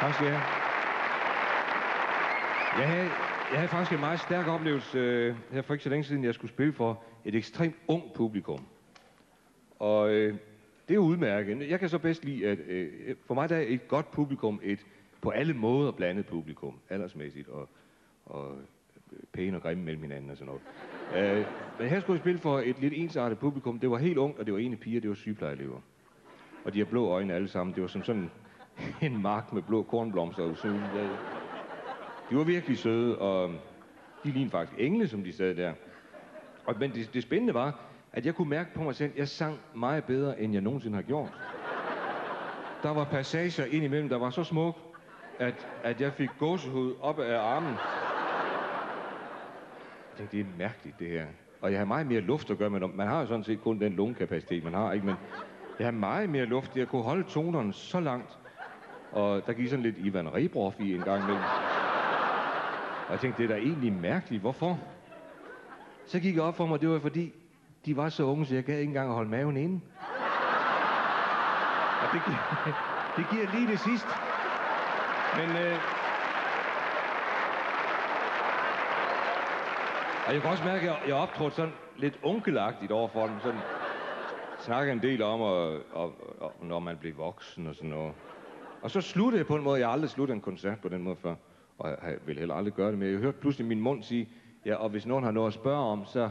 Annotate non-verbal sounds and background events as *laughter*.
Tak skal jeg have. Jeg havde, jeg havde faktisk en meget stærk oplevelse øh, her for ikke så længe siden, jeg skulle spille for et ekstremt ung publikum. Og øh, det er udmærket. Jeg kan så bedst lide, at øh, for mig der er et godt publikum et på alle måder blandet publikum, aldersmæssigt og, og øh, pæne og grimme mellem hinanden og sådan noget. øh, men her skulle jeg spille for et lidt ensartet publikum. Det var helt ungt, og det var ene piger, det var sygeplejeelever. Og de har blå øjne alle sammen. Det var som sådan *laughs* en mark med blå kornblomster og solen. De var virkelig søde, og de lignede faktisk engle, som de sad der. Og, men det, det spændende var, at jeg kunne mærke på mig selv, at jeg sang meget bedre, end jeg nogensinde har gjort. Der var passager ind imellem, der var så smuk, at, at jeg fik gåsehud op af armen. Jeg tænkte, det er mærkeligt, det her. Og jeg har meget mere luft at gøre med. Man har jo sådan set kun den lungekapacitet, man har, ikke? Men jeg har meget mere luft. Jeg kunne holde tonerne så langt. Og der gik sådan lidt Ivan Rebrov i en gang imellem. Og jeg tænkte, det er da egentlig mærkeligt. Hvorfor? Så gik jeg op for mig, det var fordi, de var så unge, så jeg gad ikke engang at holde maven inde. Og det, gi- *laughs* det giver lige det sidste. Men øh, Og jeg kan også mærke, at jeg optrådte sådan lidt onkelagtigt overfor dem. Sådan snakker en del om, og, og, og, når man bliver voksen og sådan noget. Og så sluttede jeg på en måde. Jeg har aldrig sluttet en koncert på den måde før. Og jeg vil heller aldrig gøre det mere. Jeg hørte pludselig min mund sige, ja, og hvis nogen har noget at spørge om, så...